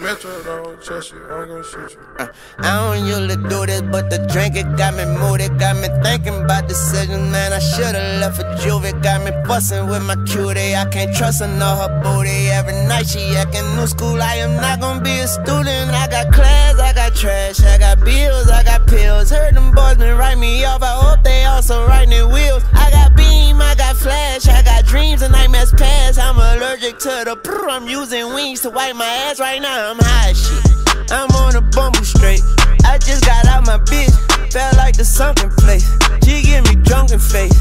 Metro don't trust you, shoot you. Uh, I don't usually do this, but the drink it got me moody, got me thinking about decisions, man. I should've left for Juvie, got me fussing with my cutie. I can't trust her, know her booty. Every night she actin' new school. I am not gonna be a student. I got class, I got trash, I got bills, I got pills. Heard them boys been write me off. I hope they also write their wheels. I'm allergic to the brr. I'm using wings to wipe my ass right now. I'm high shit. I'm on a bumble straight. I just got out my bitch. Felt like the sunken place. She give me drunken face.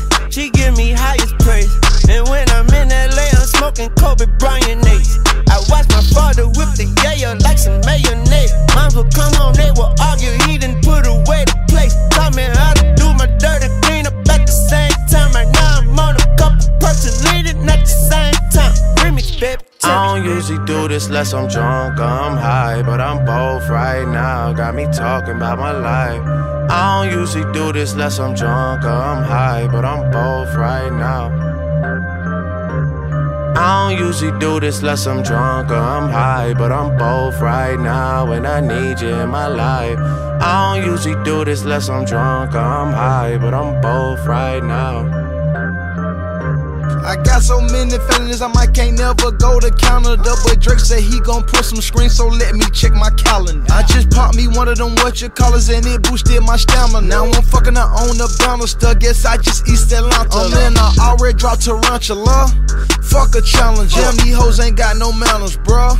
Usually do this unless I'm drunk I'm high, but I'm both right now. Got me talking about my life. I don't usually do this unless I'm drunk I'm high, but I'm both right now. I don't usually do this unless I'm drunk or I'm high, but I'm both right now, and I need you in my life. I don't usually do this unless I'm drunk or I'm high, but I'm both right now. I got so many feelings, I might can't never go to Canada. But Drake said he gon' put some screens, so let me check my calendar. I just popped me one of them what you callers and it boosted my stamina. Now I'm fucking her on the banister, guess I just East Atlanta. I'm in a already dropped tarantula. Fuck a challenge, damn these hoes ain't got no manners, bruh.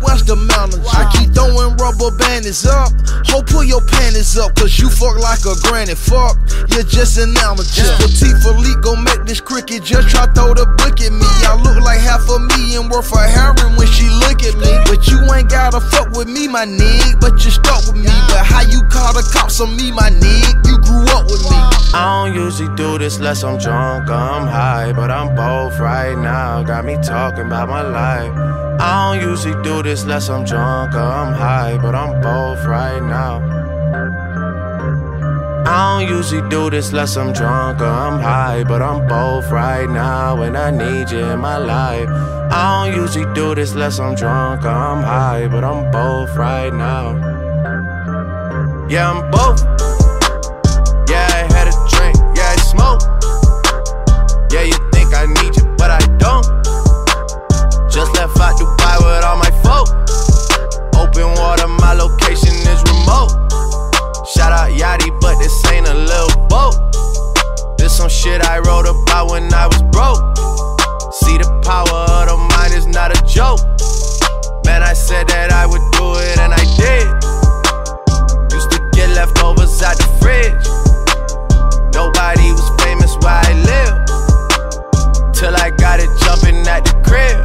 What's the mountains? I keep throwing rubber bandits up. Ho, pull your panties up, cause you fuck like a granny. Fuck, you're just an amateur. Petite Philippe gon' make this cricket just try throw the book at me. I look like half a million worth of heroin when she look at me. But you ain't gotta fuck with me, my nigga. But you stuck with me. But how you call the cops on me, my nigga? You grew up with me. I don't usually do this unless I'm drunk I'm high, but I'm both right now. Got me talking about my life. I don't usually do this unless I'm drunk I'm high, but I'm both right now. I don't usually do this unless I'm drunk or I'm high, but I'm both right now, and I need you in my life. I don't usually do this unless I'm drunk or I'm high, but I'm both right now. Yeah, I'm both. Said that I would do it and I did. Used to get leftovers out the fridge. Nobody was famous where I live. Till I got it jumping at the crib.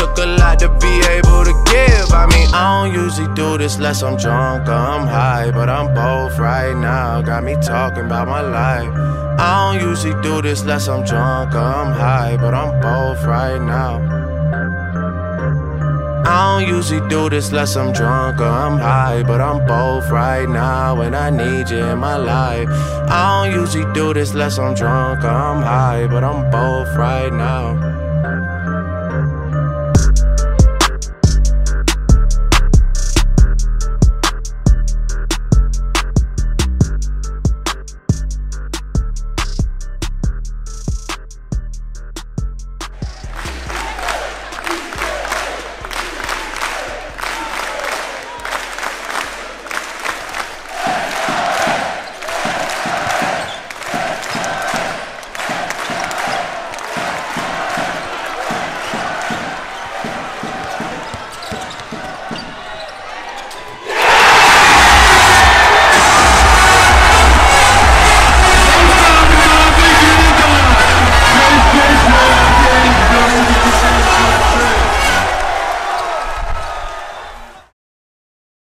Took a lot to be able to give. I mean, I don't usually do this unless I'm drunk or I'm high, but I'm both right now. Got me talking about my life. I don't usually do this unless I'm drunk or I'm high, but I'm both right now. I don't usually do this unless I'm drunk or I'm high, but I'm both right now, and I need you in my life. I don't usually do this unless I'm drunk or I'm high, but I'm both right now.